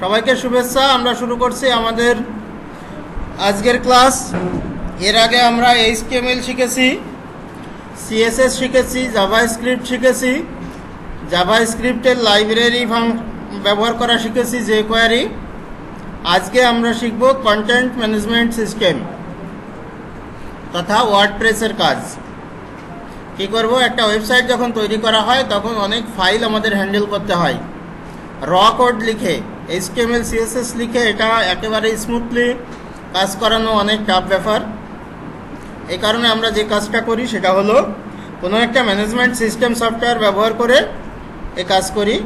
সবাইকে শুভেচ্ছা। আমরা শুরু করছি আমাদের আজকের ক্লাস। এর আগে আমরা এইচটিএমএল শিখেছি, সিএসএস শিখেছি জাভা স্ক্রিপ্ট শিখেছি। জাভা স্ক্রিপ্টের লাইব্রেরি ব্যবহার করা শিখেছি, যে কোয়ারি। আজকে আমরা শিখব কন্টেন্ট ম্যানেজমেন্ট সিস্টেম তথা ওয়ার্ড ওয়ার্ডপ্রেসের কাজ। কি করব? একটা ওয়েবসাইট যখন তৈরি করা হয়, তখন অনেক ফাইল আমাদের হ্যান্ডেল করতে হয়। র কোড লিখে এইচটিএমএল সিএসএস লিখে এটা একেবারে স্মুথলি কাজ করানো অনেক টাফ ব্যাপার। এই কারণে আমরা যে কাজটা করি সেটা হলো কোনো একটা ম্যানেজমেন্ট সিস্টেম সফটওয়্যার ব্যবহার করে এ কাজ করি।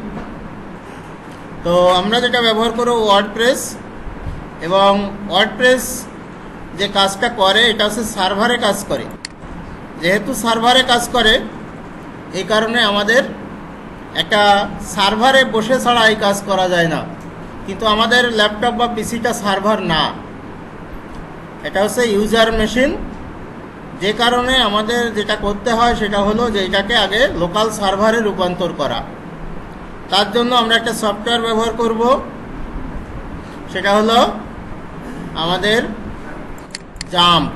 তো আমরা যেটা ব্যবহার করব ওয়ার্ডপ্রেস এবং ওয়ার্ডপ্রেস যে কাজটা করে, এটা হচ্ছে সার্ভারে কাজ করে। যেহেতু সার্ভারে কাজ করে, এই কারণে আমাদের একটা সার্ভারে বসে ছাড়া এই কাজ করা যায় না। কিন্তু আমাদের ল্যাপটপ বা পিসিটা সার্ভার না। এটা হচ্ছে ইউজার মেশিন যে কারণে আমাদের যেটা করতে হয় সেটা হলো যে এটাকে আগে লোকাল সার্ভারে রূপান্তর করা। তার জন্য আমরা একটা সফটওয়্যার ব্যবহার করব। সেটা হলো আমাদের জাম্প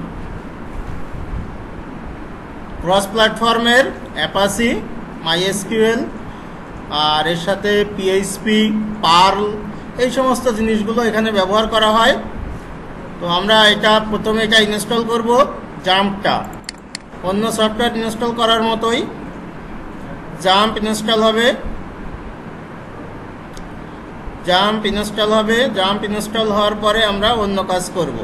ক্রস প্ল্যাটফর্মের অ্যাপাসি মাইএসকিউএল আর এর সাথে পিএইচপি পার্ল এই সমস্ত জিনিসগুলো এখানে ব্যবহার করা হয়। তো আমরা এটা প্রথমে এটা ইনস্টল করব জাম্পটা। অন্য সফটওয়্যার ইনস্টল করার মতোই। জাম্প ইনস্টল হবে। জাম্প ইনস্টল হবে। জাম্প ইনস্টল হওয়ার পরে আমরা অন্য কাজ করব।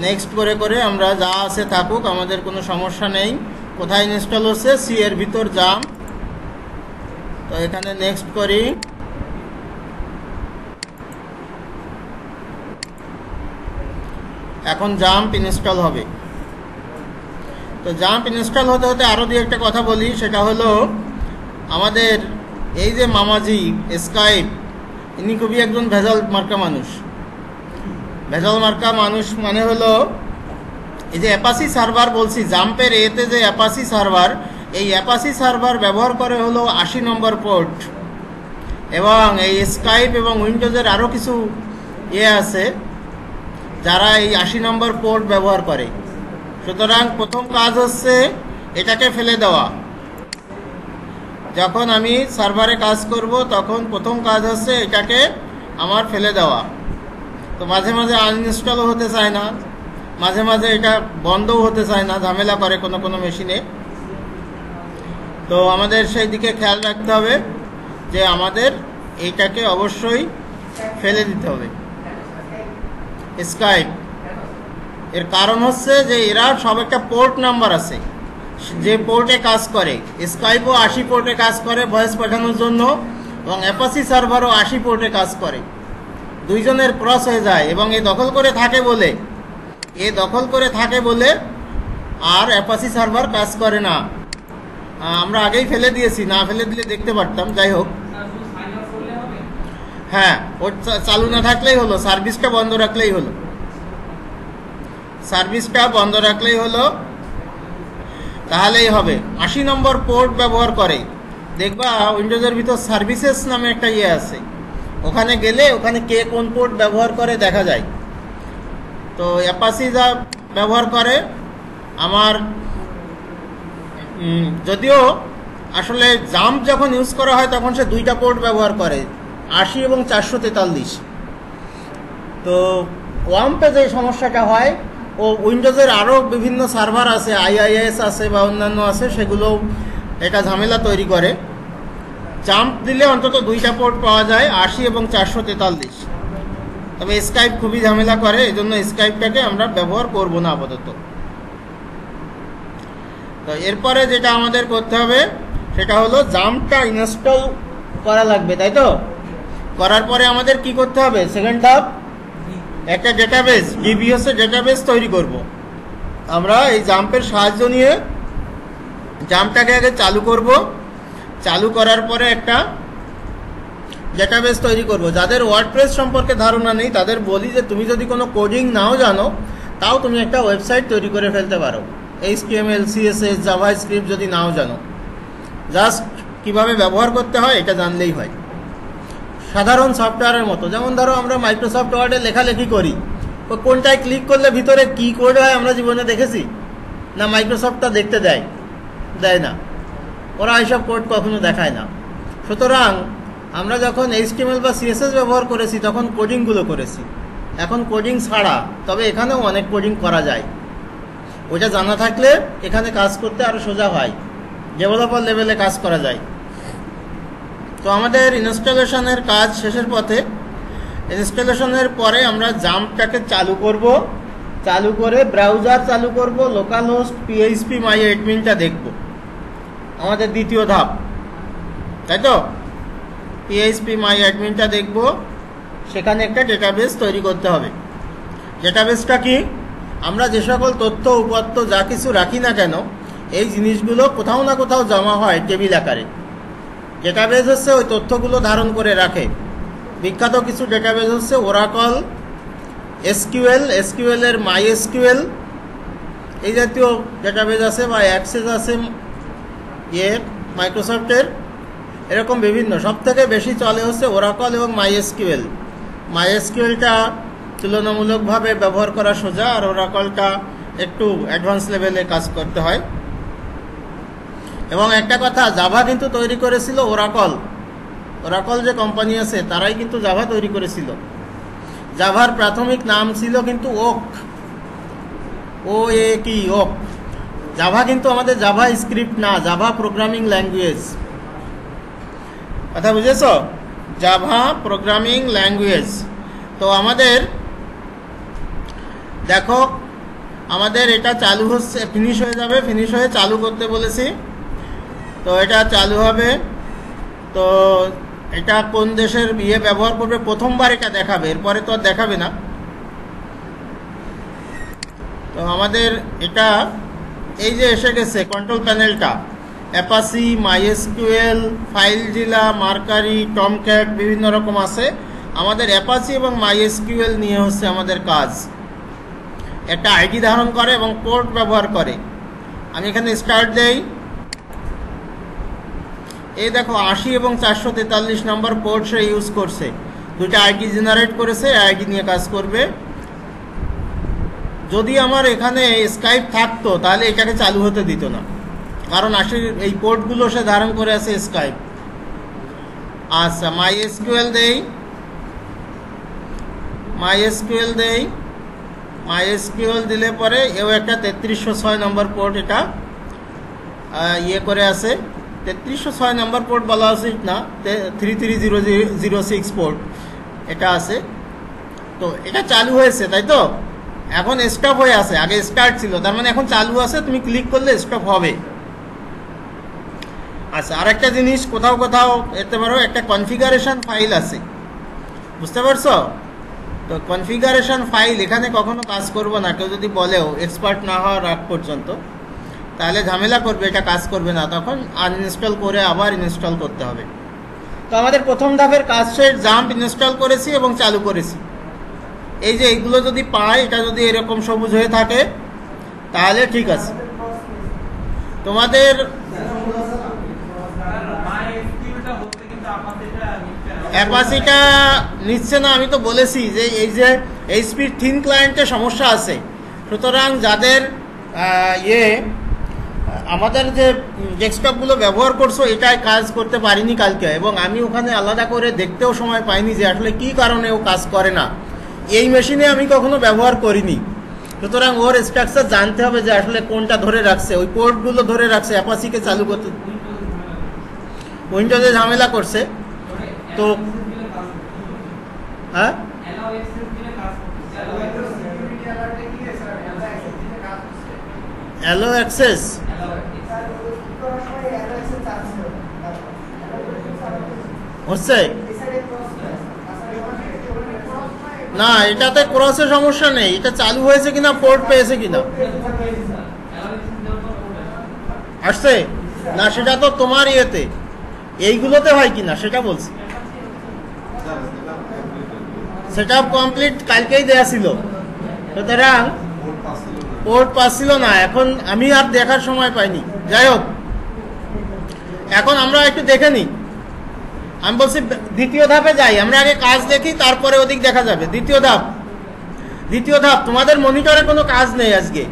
নেক্সট করে করে আমরা যা আছে থাকুক, আমাদের কোনো সমস্যা নেই। কোথায় ইনস্টল হচ্ছে? সি এর ভিতর জাম তো এখানে নেক্সট করি। এখন জাম্প ইনস্টল হবে। তো জাম্প ইনস্টল হতে হতে আরও দু একটা কথা বলি, সেটা হলো আমাদের এই যে মামাজি স্কাইপ ইনি খুবই একজন ভেজাল মার্কা মানুষ। ভেজাল মার্কা মানুষ মানে হলো এই যে অ্যাপাসি সার্ভার বলছি জাম্পের এতে যে অ্যাপাসি সার্ভার এই অ্যাপাসি সার্ভার ব্যবহার করে হলো আশি নম্বর পোর্ট। এবং এই স্কাইপ এবং উইন্ডোজের আরও কিছু ইয়ে আছে, যারা এই আশি নম্বর পোর্ট ব্যবহার করে। সুতরাং প্রথম কাজ হচ্ছে এটাকে ফেলে দেওয়া। যখন আমি সার্ভারে কাজ করব, তখন প্রথম কাজ হচ্ছে এটাকে আমার ফেলে দেওয়া। তো মাঝে মাঝে আনইনস্টলও হতে চায় না, মাঝে মাঝে এটা বন্ধও হতে চায় না, ঝামেলা করে কোনো কোনো মেশিনে। তো আমাদের সেই দিকে খেয়াল রাখতে হবে যে আমাদের এইটাকে অবশ্যই ফেলে দিতে হবে। স্কাইপ এর কারণ হচ্ছে যে এরা সব একটা পোর্ট নাম্বার আছে। যে পোর্টে কাজ করে। স্কাইপও আশি পোর্টে কাজ করে ভয়েস পাঠানোর জন্য এবং অ্যাপাসি সার্ভারও আশি পোর্টে কাজ করে। দুইজনের ক্রস হয়ে যায় এবং এ দখল করে থাকে বলে। এ দখল করে থাকে বলে আর অ্যাপাসি সার্ভার কাজ করে না। আমরা আগেই ফেলে দিয়েছি, না ফেলে দিলে দেখতে পারতাম, যাই হোক। হ্যাঁ ওর চালু না থাকলেই হলো, সার্ভিসটা বন্ধ রাখলেই হলো। সার্ভিসটা বন্ধ রাখলেই হলো, তাহলেই হবে। আশি নম্বর পোর্ট ব্যবহার করে। দেখবা, উইন্ডোজের ভিতর সার্ভিসেস নামে একটা ইয়ে আছে। ওখানে গেলে, ওখানে কে কোন পোর্ট ব্যবহার করে দেখা যায়। তো অ্যাপাসি যা ব্যবহার করে। আমার যদিও আসলে জাম্প যখন ইউজ করা হয় তখন সে দুইটা পোর্ট ব্যবহার করে, আশি এবং চারশো তেতাল্লিশ। তো ওয়াম্পে যে সমস্যাটা হয়, ও উইন্ডোজের আরও বিভিন্ন সার্ভার আছে আইআইএস আছে বা অন্যান্য আছে সেগুলো এটা ঝামেলা তৈরি করে। জাম্প দিলে অন্তত দুইটা পোর্ট পাওয়া যায়, আশি এবং চারশো তেতাল্লিশ। তবে স্কাইপ খুবই ঝামেলা করে এই জন্য স্কাইপটাকে আমরা ব্যবহার করব না আপাতত। তো এরপরে যেটা আমাদের করতে হবে, সেটা হলো জাম্পটা ইনস্টল করা লাগবে, তাই তো? করার পরে আমাদের কি করতে হবে? সেকেন্ড ধাপ, একটা ডেটাবেস ডিবিএস ডেটাবেস তৈরি করব। আমরা এই জাম্পের সাহায্য নিয়ে জাম্পটাকে আগে চালু করব। চালু করার পরে একটা ডেটাবেস তৈরি করব। যাদের ওয়ার্ডপ্রেস সম্পর্কে ধারণা নেই, তাদের বলি যে, তুমি যদি কোনো কোডিং নাও জানো, তাও তুমি একটা ওয়েবসাইট তৈরি করে ফেলতে পারো। এইচটিএমএল সিএসএস জাভা স্ক্রিপ্ট যদি নাও জানো জাস্ট কীভাবে ব্যবহার করতে হয় এটা জানলেই হয়। সাধারণ সফটওয়্যারের মতো, যেমন ধরো আমরা মাইক্রোসফট ওয়ার্ডে লেখালেখি করি ও কোনটায় ক্লিক করলে ভিতরে কি কোড হয় আমরা জীবনে দেখেছি? না মাইক্রোসফটটা দেখতে দেয় দেয় না। ওরা এইসব কোড কখনো দেখায় না। সুতরাং আমরা যখন এইচটিএমএল বা সিএসএস ব্যবহার করেছি, তখন কোডিংগুলো করেছি। এখন কোডিং ছাড়া, তবে এখানেও অনেক কোডিং করা যায়। ওইটা জানা থাকলে এখানে কাজ করতে আরও সোজা হয়। ডেভেলপার লেভেলে কাজ করা যায়। তো আমাদের ইনস্টলেশনের কাজ শেষের পথে ইনস্টলেশনের পরে আমরা জাম্পটাকে চালু করব। চালু করে ব্রাউজার চালু করব লোকাল হোস্ট পিএইচপি মাই অ্যাডমিনটা দেখব। আমাদের দ্বিতীয় ধাপ। তাই তো? পিএইচপি মাই অ্যাডমিনটা দেখব। সেখানে একটা ডেটাবেস তৈরি করতে হবে। ডেটাবেসটা কি? আমরা যে সকল তথ্য উপাত্ত যা কিছু রাখি না কেন, এই জিনিসগুলো কোথাও না কোথাও জমা হয় টেবিল আকারে। ডেটাবেজ হচ্ছে ওই তথ্যগুলো ধারণ করে রাখে। বিখ্যাত কিছু ডেটাবেজ হচ্ছে ওরাকল এসকিউএল এসকিউএল এর মাই এসকিউএল এই জাতীয় ডেটাবেজ আছে বা অ্যাক্সেস আছে ইয়ে মাইক্রোসফটের এরকম বিভিন্ন। সব থেকে বেশি চলে হচ্ছে ওরাকল এবং মাই এসকিউএল মাই এসকিউএলটা তুলনামূলকভাবে ব্যবহার করা সোজা আর ওরাকলটা একটু অ্যাডভান্স লেভেলে কাজ করতে হয়। এবং একটা কথা জাভা কিন্তু তৈরি করেছিল ওরাকল ওরাকল যে কোম্পানি আছে, তারাই কিন্তু জাভা তৈরি করেছিল। জাভার প্রাথমিক নাম ছিল কিন্তু ওক ও এ কি ওক জাভা কিন্তু আমাদের জাভা স্ক্রিপ্ট না জাভা প্রোগ্রামিং ল্যাঙ্গুয়েজ কথা বুঝেছ? জাভা প্রোগ্রামিং ল্যাঙ্গুয়েজ তো আমাদের দেখো, আমাদের এটা চালু হচ্ছে ফিনিশ হয়ে যাবে ফিনিশ হয়ে চালু করতে বলেছি। তো এটা চালু হবে। তো এটা কোন দেশের ইয়ে ব্যবহার করবে? প্রথমবার এটা দেখাবে, এরপরে তো আর দেখাবে না। তো আমাদের এটা, এই যে এসে গেছে কন্ট্রোল প্যানেলটা Apache MySQL FileZilla Mercury Tomcat বিভিন্ন রকম আছে। আমাদের অ্যাপাসি এবং মাইএসকিউএল নিয়ে হচ্ছে আমাদের কাজ। একটা আইডি ধারণ করে এবং পোর্ট ব্যবহার করে। আমি এখানে স্টার্ট দেই। এই দেখো, আশি এবং চারশো তেতাল্লিশ নম্বর পোর্ট সে ইউজ করছে। দুইটা আইডি জেনারেট করেছে আইডি নিয়ে কাজ করবে। যদি আমার এখানে স্কাইপ থাকতো, তাহলে এটাকে চালু হতে দিত না। কারণ আশি, এই পোর্টগুলো সে ধারণ করে আছে স্কাইপ আচ্ছা মাই এসকিউএল দেই। মাই এসকিউএল দেই। মাই এসকিউএল দিলে পরে এও একটা তেত্রিশশো ছয় নম্বর পোর্ট এটা ইয়ে করে আছে। তেত্রিশশো ছয় নম্বর পোর্ট বলা উচিত না three three zero zero six port এটা আছে। তো এটা চালু হয়েছে, তাই তো? এখন স্টপ হয়ে আছে, আগে স্টার্ট ছিল। তার মানে এখন চালু আছে, তুমি ক্লিক করলে স্টপ হবে। আচ্ছা আর একটা জিনিস, কোথাও কোথাও এতে পারো একটা কনফিগারেশন ফাইল আছে। বুঝতে পারছ? তো কনফিগারেশন ফাইল এখানে কখনো কাজ করব না। কেউ যদি বলেও এক্সপার্ট না হওয়ার আগ পর্যন্ত, তাহলে ঝামেলা করবে, এটা কাজ করবে না। তখন আনইনস্টল করে আবার ইনস্টল করতে হবে। তো আমাদের প্রথম ধাপের কাজ শেষ জাম্প ইনস্টল করেছি এবং চালু করেছি। এই যে এইগুলো যদি পাই, এটা যদি এরকম সবুজ হয়ে থাকে, তাহলে ঠিক আছে। তোমাদের অ্যাপাসিটা নিচ্ছে না, আমি তো বলেছি যে এই যে এইচপি থিন ক্লায়েন্টের সমস্যা আছে। সুতরাং যাদের ইয়ে আমাদের যে ডেস্কটপগুলো ব্যবহার করছ, এটাই কাজ করতে পারিনি কালকে। এবং আমি ওখানে আলাদা করে দেখতেও সময় পাইনি যে আসলে কি কারণে ও কাজ করে না। এই মেশিনে আমি কখনো ব্যবহার করিনি। সুতরাং ওর স্ট্রাকচার জানতে হবে যে আসলে কোনটা ধরে রাখছে। ওই পোর্টগুলো ধরে রাখছে অ্যাপাসিকে চালু করতে। উইন্ডোজে ঝামেলা করছে। তো হ্যাঁ? অ্যাক্সেস না, এটাতে ক্রসের সমস্যা নেই। এটা চালু হয়েছে কিনা পোর্ট পেয়েছে কিনা? আসছে? না, সেটা তো তোমার ইয়েতে। এইগুলোতে হয় কিনা, সেটা বলছি। সেটা কমপ্লিট কালকেই দেয়া ছিল। সুতরাং পোর্ট পাচ্ছিল না। এখন আমি আর দেখার সময় পাইনি। যাই হোক, এখন আমরা একটু দেখে নিই। আমি বলছি, দ্বিতীয় ধাপে যাই। আমরা আগে কাজ দেখি, তারপরে ওদিক দেখা যাবে। দ্বিতীয় ধাপ। দ্বিতীয় ধাপ, তোমাদের মনিটরে কোনো কাজ নেই আজকে।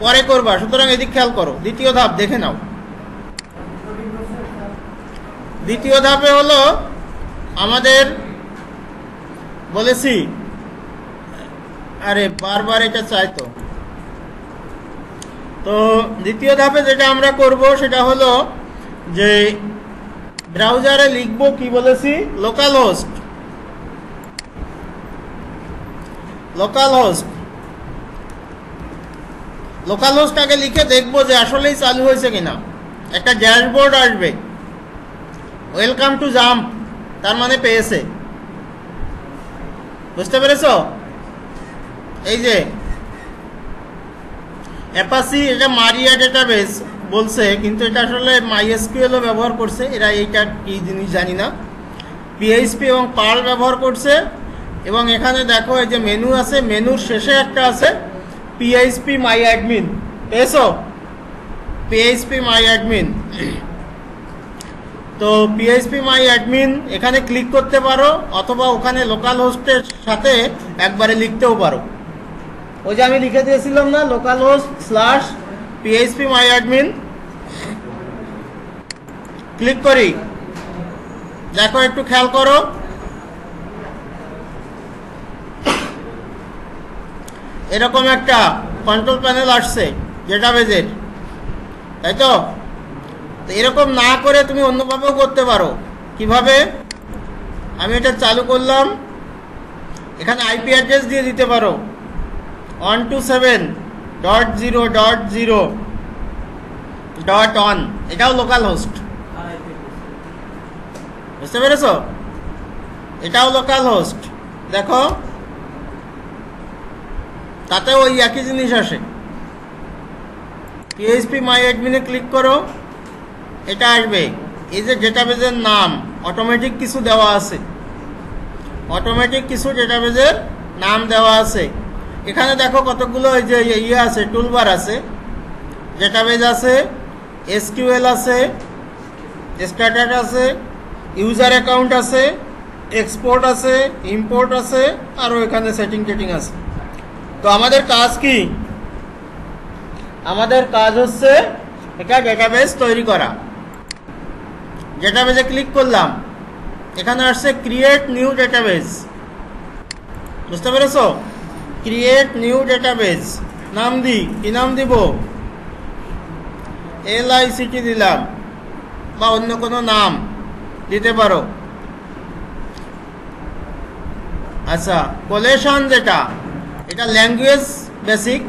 পরে করবা। সুতরাং এদিক খেয়াল করো। দ্বিতীয় ধাপ, দেখে নাও। দ্বিতীয় ধাপে হলো আমাদের বলেছি। আরে, বারবার এটা চাই তো। তো দ্বিতীয় ধাপে যেটা আমরা করব সেটা হলো যে ব্রাউজারে লিখব কি বলেছি? Localhost local host local host আগে লিখে দেখব যে আসলেই চালু হয়েছে কিনা। একটা ড্যাশবোর্ড আসবে। ওয়েলকাম টু জাম্প, তার মানে পেয়েছে। বুঝতে পেরেছ? এই যে অ্যাপাসি এটা মারিয়া ডেটাবেস বলছে, কিন্তু এটা আসলে মাইএসকিউএলও ব্যবহার করছে। এরা এইটা কি জিনিস জানি না। পিএইচপি এবং পার্ল ব্যবহার করছে। এবং এখানে দেখো, এই যে মেনু আছে মেনুর শেষে একটা আছে পিএইচপি মাই অ্যাডমিন পেয়েছ? পিএইচপি মাই অ্যাডমিন তো পিএইচপি মাই অ্যাডমিন এখানে ক্লিক করতে পারো, অথবা ওখানে লোকাল হোস্টের সাথে একবারে লিখতেও পারো। ওই যে আমি লিখে দিয়েছিলাম না লোকাল হোস্ট স্ল্যাশ পিএইচপি মাই অ্যাডমিন ক্লিক করি। দেখো, একটু খেয়াল করো। এরকম একটা কন্ট্রোল প্যানেল আসছে ডেটাবেজের তাই তো? তো এরকম না করে তুমি অন্যভাবেও করতে পারো। কীভাবে? আমি এটা চালু করলাম। এখানে আইপি অ্যাড্রেস দিয়ে দিতে পারো। One two seven dot zero dot zero dot one এটাও লোকাল হোস্ট বুঝতে পেরেছ? এটাও লোকাল হোস্ট দেখো। তাতে ওই একই জিনিস আসে। পিএইচপি মাই অ্যাডমিনে ক্লিক করো। এটা আসবে। এই যে ডেটাবেজের নাম অটোমেটিক কিছু দেওয়া আছে। অটোমেটিক কিছু ডেটাবেজের নাম দেওয়া আছে। এখানে দেখো কতগুলো এই যে ইয়ে আছে টুলবার আছে। ডেটাবেজ আছে, এসকিউএল আছে, স্ট্যাটাস আছে ইউজার অ্যাকাউন্ট আছে এক্সপোর্ট আছে ইম্পোর্ট আছে আরও এখানে সেটিং টেটিং আছে। তো আমাদের কাজ কি? আমাদের কাজ হচ্ছে এটা ডেটাবেস তৈরি করা। ডেটাবেজে ক্লিক করলাম। এখানে আসছে ক্রিয়েট নিউ ডেটাবেজ বুঝতে পেরেছ? ক্রিয়েট নিউ ডেটাবেজ নাম দি কি নাম দিব? সিটি দিলাম। বা অন্য কোনো নাম দিতে পারো। আচ্ছা কোলেশন যেটা, এটা ল্যাঙ্গুয়েজ বেসিক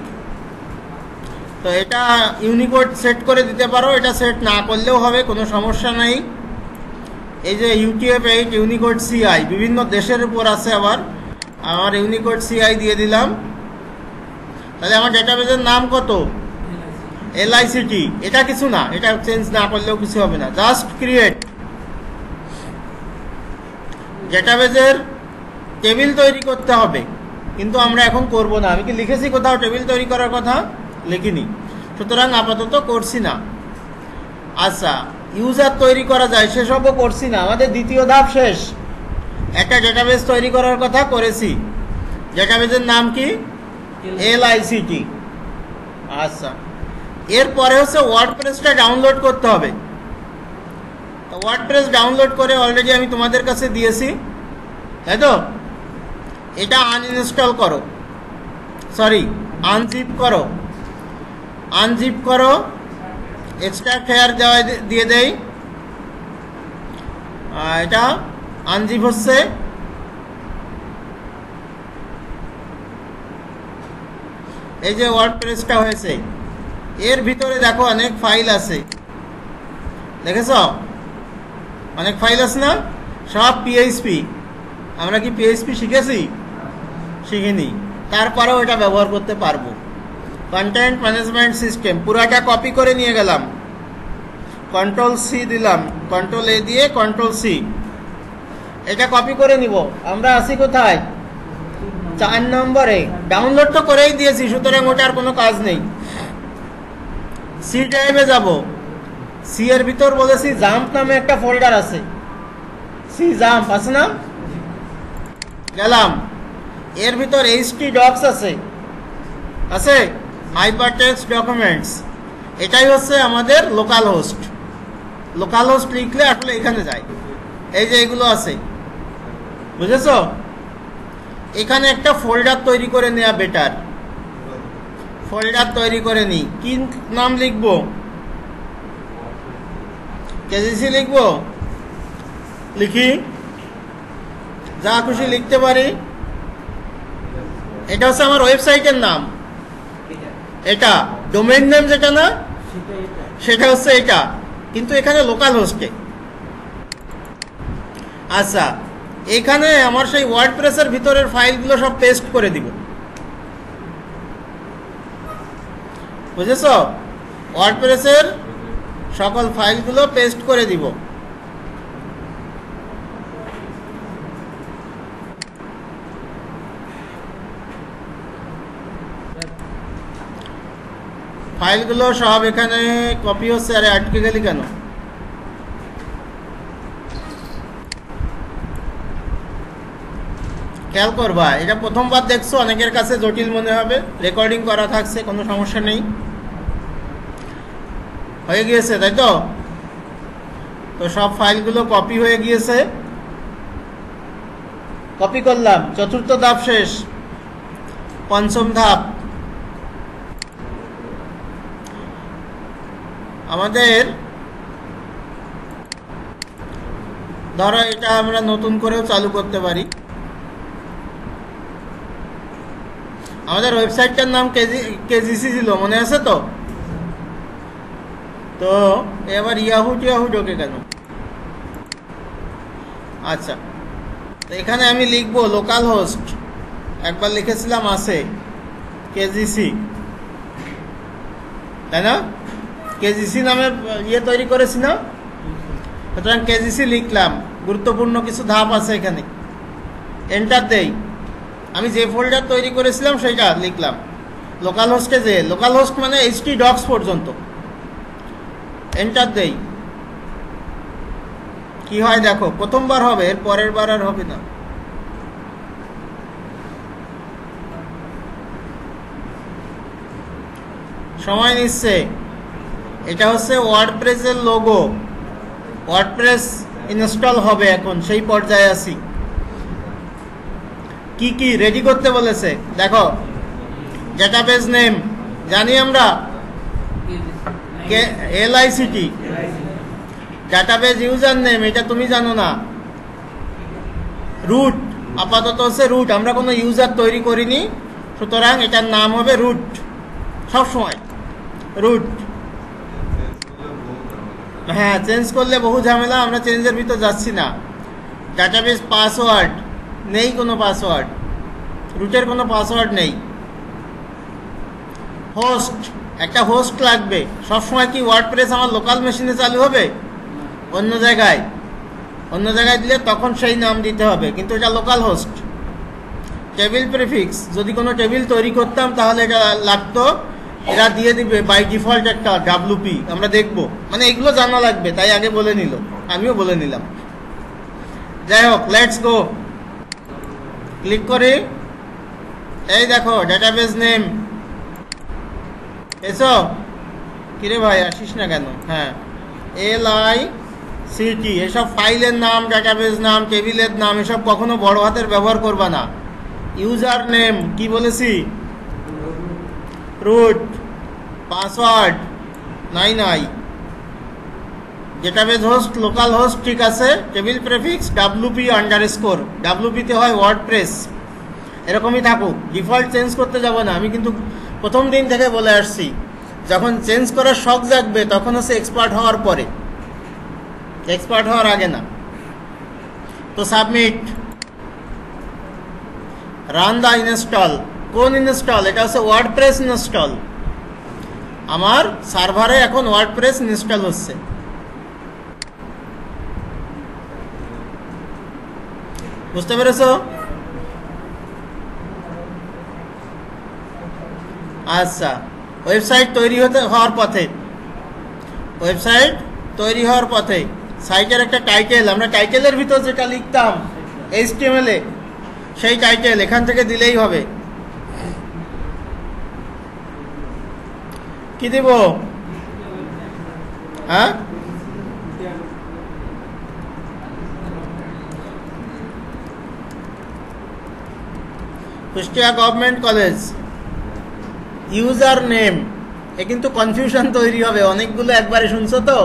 তো এটা ইউনিকোড সেট করে দিতে পারো। এটা সেট না করলেও হবে, কোনো সমস্যা নাই। এই যে ইউটিএফ এইট ইউনিকোড সিআই বিভিন্ন দেশের উপর আছে আবার। আমার ইউনিকোড সিআই দিয়ে দিলাম। তাহলে আমার ডেটাবেজের নাম কত? এলআইসিটি এটা কিছু না, এটা চেঞ্জ না করলেও কিছু হবে না। জাস্ট ক্রিয়েট ডেটাবেজের টেবিল তৈরি করতে হবে। কিন্তু আমরা এখন করব না। আমি কি লিখেছি কোথাও টেবিল তৈরি করার কথা? লিখিনি। সুতরাং আপাতত করছি না। আচ্ছা ইউজার তৈরি করা যায়, সেসবও করছি না। আমাদের দ্বিতীয় ধাপ শেষ। একটা ডেটাবেস তৈরি করার কথা করেছি। ডেটাবেসের নাম কি? এল আইসিটি আচ্ছা। এরপরে হচ্ছে ওয়ার্ডপ্রেসটা ডাউনলোড করতে হবে। তো ওয়ার্ডপ্রেস ডাউনলোড করে অলরেডি আমি তোমাদের কাছে দিয়েছি। তাই তো? এটা আনইনস্টল করো। সরি আনজিপ করো। আনজিপ করো। এক্সট্রা ফেয়ার দেওয়া দিয়ে দেই। এটা আনজিপ হচ্ছে। এই যে ওয়ার্ড প্রেসটা হয়েছে। এর ভিতরে দেখো অনেক ফাইল আছে। দেখেছ? অনেক ফাইল আছে না? সব পিএইচপি আমরা কি পিএইচপি শিখেছি? শিখিনি। তারপরেও এটা ব্যবহার করতে পারব। কন্টেন্ট ম্যানেজমেন্ট সিস্টেম পুরাটা কপি করে নিয়ে গেলাম। কন্ট্রোল সি দিলাম। কন্ট্রোল এ দিয়ে কন্ট্রোল সি এটা কপি করে নিব। আমরা আসি কোথায়? চার নম্বরে। ডাউনলোড তো করেই দিয়েছি, সুতরাং ওটার কোনো কাজ নেই। সি ড্রাইভে যাব। সি এর ভিতর বলেছি জাম্প নামে একটা ফোল্ডার আছে। সি জাম্প আছে না? গেলাম। এর ভিতর এইচটি ডক্স আছে। আছে? হাইপার টেক্সট ডকুমেন্টস এটাই হচ্ছে আমাদের লোকাল হোস্ট লোকাল হোস্ট লিখলে আসলে এখানে যায়। এই যে এগুলো আছে। বুঝেছ? এখানে একটা ফোল্ডার তৈরি করে নেওয়া বেটার ফোল্ডার তৈরি করে নিই। কি নাম লিখব? কেজিসি লিখব? লিখি। যা খুশি লিখতে পারি। এটা হচ্ছে আমার ওয়েবসাইটের নাম। এটা ডোমেইন নেম যেটা না, সেটা হচ্ছে এটা। কিন্তু এখানে লোকাল হোস্টে আচ্ছা এখানে আমার সেই ওয়ার্ড প্রেসের ভিতরের ফাইলগুলো সব পেস্ট করে দিব। বুঝেছ? ওয়ার্ড প্রেসের সকল ফাইলগুলো পেস্ট করে দিব। ফাইলগুলো সব এখানে কপি হচ্ছে, আরে আটকে গেলি কেন? খেয়াল করবা, এটা প্রথমবার দেখছ, অনেকের কাছে জটিল মনে হবে রেকর্ডিং করা থাকছে, কোনো সমস্যা নেই। হয়ে গিয়েছে, তাই তো? তো সব ফাইলগুলো কপি হয়ে গিয়েছে। কপি করলাম, চতুর্থ ধাপ শেষ, পঞ্চম ধাপ। আমাদের ধরো এটা আমরা নতুন করেও চালু করতে পারি। আমাদের ওয়েবসাইটটার নাম কেজি, কেজিসি ছিল, মনে আছে তো? তো এবার ইয়াহু টিয়াহু ঢোকে কেন? আচ্ছা তো এখানে আমি লিখব লোকাল হোস্ট একবার লিখেছিলাম আছে, কেজিসি। তাই না? কেজিসি নামে ইয়ে তৈরি করেছি না? সুতরাং কেজিসি লিখলাম। গুরুত্বপূর্ণ কিছু ধাপ আছে এখানে। এন্টার দেই। আমি যে ফোল্ডার তৈরি করেছিলাম সেটা লিখলাম। লোকাল হোস্টে যে লোকাল হোস্ট মানে এইচটি ডক্স পর্যন্ত। এন্টার দেই। কি হয় দেখো, প্রথমবার হবে, এর পরের বার আর হবে না। সময় নিচ্ছে। এটা হচ্ছে ওয়ার্ডপ্রেসের লোগো ওয়ার্ডপ্রেস ইনস্টল হবে এখন, সেই পর্যায়ে আছি। কি কি রেডি করতে বলেছে? দেখো ডেটাবেজ নেম জানি আমরা? L ICT database user name এটা তুমি জানো না? রুট আপাতত হচ্ছে রুট আমরা কোনো ইউজার তৈরি করিনি, সুতরাং এটার নাম হবে রুট সবসময় রুট হ্যাঁ চেঞ্জ করলে বহু ঝামেলা, আমরা চেঞ্জের ভিতর যাচ্ছি না। ডাটাবেস পাসওয়ার্ড নেই কোনো পাসওয়ার্ড রুটের কোনো পাসওয়ার্ড নেই। হোস্ট একটা হোস্ট লাগবে। সবসময় কি ওয়ার্ড প্রেস আমার লোকাল মেশিনে চালু হবে? অন্য জায়গায়। অন্য জায়গায় দিলে তখন সেই নাম দিতে হবে, কিন্তু এটা লোকাল হোস্ট টেবিল প্রিফিক্স যদি কোনো টেবিল তৈরি করতাম, তাহলে এটা লাগতো এরা দিয়ে দিবে বাই ডিফল্ট একটা ডাব্লুপি আমরা দেখব। মানে এগুলো জানা লাগবে, তাই আগে বলে নিল। আমিও বলে নিলাম। যাই হোক লেটস গো ক্লিক করি, এই দেখো ডেটাবেস নেম এসো। কিরে ভাই, আসিস না কেন? হ্যাঁ। এল আই সিটি এসব ফাইলের নাম ডেটাবেস নাম, টেবিলের নাম, এসব কখনো বড় হাতের ব্যবহার করবা না। ইউজার নেম কি বলেছি? রুট পাসওয়ার্ড নাই নাই ডেটাবেস হোস্ট লোকাল হোস্ট ঠিক আছে? Table prefix WP underscore ডাব্লুপিতে হয় ওয়ার্ড প্রেস এরকমই থাকুক। ডিফল্ট চেঞ্জ করতে যাব না। আমি কিন্তু প্রথম দিন থেকে বলে আসছি। যখন চেঞ্জ করার শখ জাগবে, তখন হচ্ছে এক্সপার্ট হওয়ার পরে। এক্সপার্ট হওয়ার আগে না। তো সাবমিট রান দা ইনস্টল কোন ইনস্টল? এটা হচ্ছে ওয়ার্ড প্রেস ইনস্টল। আমার সার্ভারে এখন ওয়ার্ড প্রেস ইনস্টল হচ্ছে। বুঝতে পেরেছ? আচ্ছা ওয়েবসাইট তৈরি হতে হওয়ার পথে। ওয়েবসাইট তৈরি হওয়ার পথে সাইটের একটা টাইটেল, আমরা টাইটেলের ভিতর যেটা লিখতাম এইচটিএমএলে সেই টাইটেল এখান থেকে দিলেই হবে। কি দিব? হ্যাঁ? Kushtia government college user name এ কিন্তু কনফিউশন তৈরি হবে, অনেকগুলো একবারে শুনছো তো?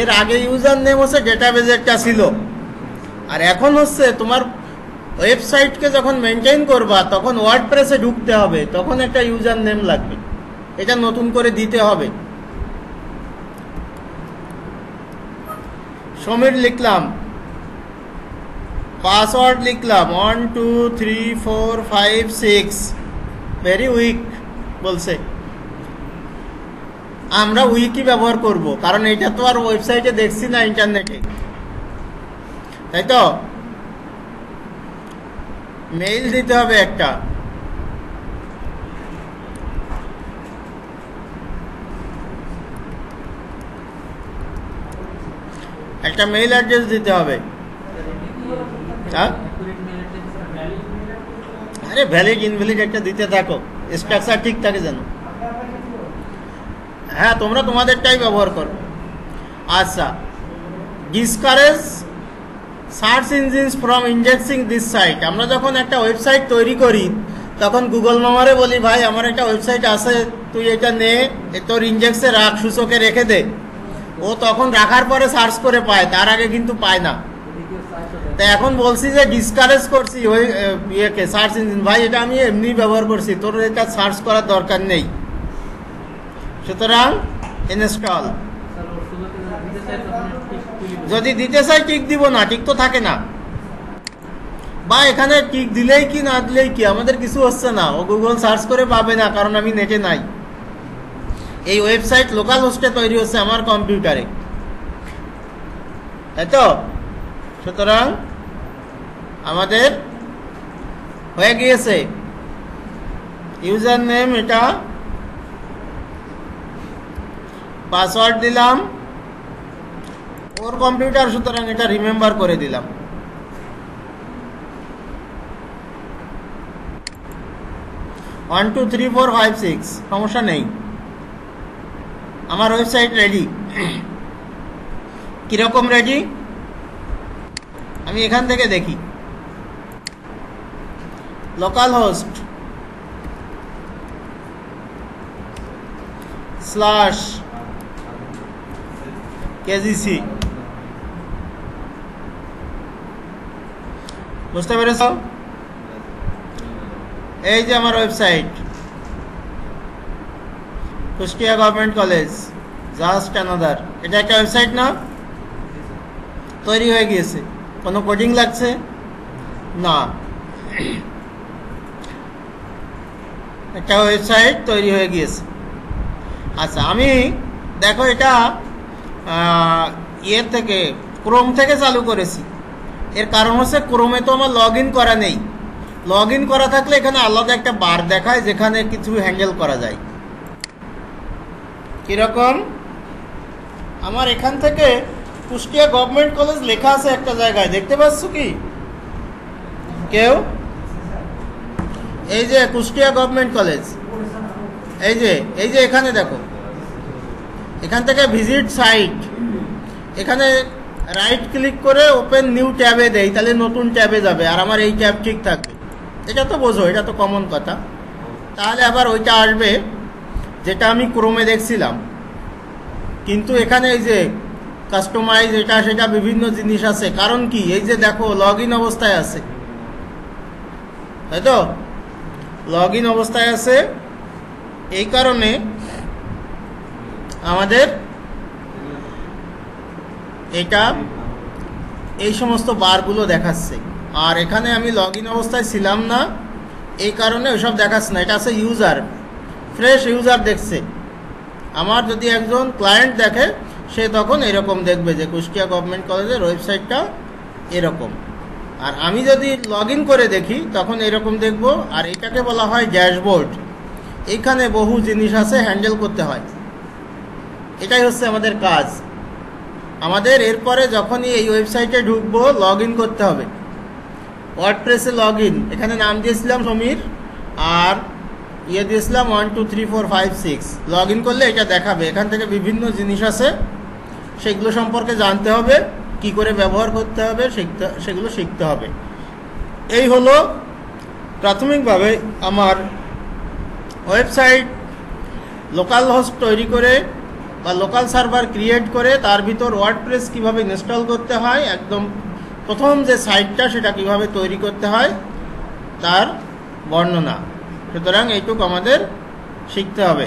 এর আগে ইউজার নেম হচ্ছে ডেটাবেজ একটা ছিল। আর এখন হচ্ছে তোমার ওয়েবসাইটকে যখন মেনটেন করবা, তখন ওয়ার্ড প্রেসে ঢুকতে হবে, তখন একটা ইউজার নেম লাগবে। এটা নতুন করে দিতে হবে। সমীর লিখলাম। পাসওয়ার্ড লিখলাম। One, two, three, four, five, six. Very weak বলছে। আমরা উইকি ব্যবহার করব, কারণ এটা তো আর ওয়েবসাইটে দেখছি না ইন্টারনেটে। তাই তো? মেইল দিতে হবে একটা। একটা মেইল অ্যাড্রেস দিতে হবে। হ্যাঁ? আরে ভ্যালিড ইনভ্যালিড একটা দিতে থাকো। স্ট্রাকচার ঠিক থাকে যেন। হ্যাঁ তোমরা তোমাদেরটাই ব্যবহার করো। আচ্ছা। Discourage search engines from indexing this site আমরা যখন একটা ওয়েবসাইট তৈরি করি, তখন গুগল মামারে বলি, ভাই, আমার একটা ওয়েবসাইট আছে, তুই এটা নে, তোর ইন্ডেক্সে রাখ, সূচকে রেখে দে। ও তখন রাখার পরে সার্চ করে পায়, তার আগে কিন্তু পায় না। তা এখন বলছি যে ডিসকারেজ করছি ওই ইয়েকে সার্চ ইঞ্জিন ভাই, এটা আমি এমনি ব্যবহার করছি, তোর এটা সার্চ করার দরকার নেই। সুতরাং ইনস্টল যদি দিতে চাই টিক দিব না টিক তো থাকে না। বা এখানে টিক দিলেই কি, না দিলেই কি, আমাদের কিছু হচ্ছে না। ও গুগল সার্চ করে পাবে না, কারণ আমি নেটে নাই। এই ওয়েবসাইট লোকাল হোস্টে তৈরি হচ্ছে আমার কম্পিউটারে তাই তো? সুতরাং আমাদের হয়ে গিয়েছে। ইউজার নেম এটা পাসওয়ার্ড দিলাম। ওর কম্পিউটার সুতরাং এটা রিমেম্বার করে দিলাম। One two three four five six সমস্যা নেই। আমার ওয়েবসাইট রেডি কীরকম রেডি আমি এখান থেকে দেখি। লোকাল হোস্ট স্ল্যাশ কেজিসি বুঝতে পেরেছ? এই যে আমার website Kushtia government college just another এটা একটা ওয়েবসাইট না? তৈরি হয়ে গিয়েছে। কোনো কোডিং লাগছে? না। একটা ওয়েবসাইট তৈরি হয়ে গিয়েছে। আচ্ছা আমি দেখো এটা ইয়ের থেকে ক্রোম থেকে চালু করেছি। এর কারণ হচ্ছে ক্রোমে তো আমার লগ করা নেই। লগ করা থাকলে এখানে আলাদা একটা বার দেখায় যেখানে কিছু হ্যান্ডেল করা যায়। কীরকম? আমার এখান থেকে কুষ্টিয়া গভর্নমেন্ট কলেজ লেখা আছে একটা জায়গায়, দেখতে পাচ্ছ কি? কেউ? এই যে কুষ্টিয়া গভর্নমেন্ট কলেজ। এই যে এই যে এখানে দেখো। এখান থেকে ভিজিট সাইট। এখানে রাইট ক্লিক করে ওপেন নিউ ট্যাবে দেই, তাহলে নতুন ট্যাবে যাবে, আর আমার এই ট্যাব ঠিক থাকবে। এটা তো বোঝো, এটা তো কমন কথা। তাহলে আবার ওইটা আসবে। যেটা আমি ক্রোমে দেখছিলাম। কিন্তু এখানে এই যে কাস্টমাইজ এটা, সেটা বিভিন্ন জিনিস আছে। কারণ কি? এই যে দেখো লগ ইন অবস্থায় আছে। তাই তো? লগ ইন অবস্থায় আছে। এই কারণে আমাদের এটা এই সমস্ত বারগুলো দেখাচ্ছে। আর এখানে আমি লগ ইন অবস্থায় ছিলাম না। এই কারণে ওইসব দেখাচ্ছে না। এটা আছে ইউজার ফ্রেশ ইউজার দেখছে। আমার যদি একজন ক্লায়েন্ট দেখে, সে তখন এরকম দেখবে যে কুষ্টিয়া গভর্নমেন্ট কলেজের ওয়েবসাইটটা এরকম। আর আমি যদি লগ করে দেখি, তখন এরকম দেখব। আর এটাকে বলা হয় ড্যাশবোর্ড এখানে বহু জিনিস আছে হ্যান্ডেল করতে হয়। এটাই হচ্ছে আমাদের কাজ। আমাদের এরপরে যখনই এই ওয়েবসাইটে ঢুকবো লগ করতে হবে। ওয়ার্ডপ্রেসে লগ এখানে নাম দিয়েছিলাম সমীর। আর ইয়ে দিয়েছিলাম one two three four five six log in করলে এটা দেখাবে। এখান থেকে বিভিন্ন জিনিস আছে। সেগুলো সম্পর্কে জানতে হবে, কি করে ব্যবহার করতে হবে, শিখতে সেগুলো শিখতে হবে। এই হলো প্রাথমিকভাবে আমার ওয়েবসাইট লোকাল হোস্ট তৈরি করে বা লোকাল সার্ভার ক্রিয়েট করে, তার ভিতর ওয়ার্ডপ্রেস কীভাবে ইনস্টল করতে হয়, একদম প্রথম যে সাইটটা সেটা কীভাবে তৈরি করতে হয়, তার বর্ণনা। সুতরাং এইটুকু আমাদের শিখতে হবে।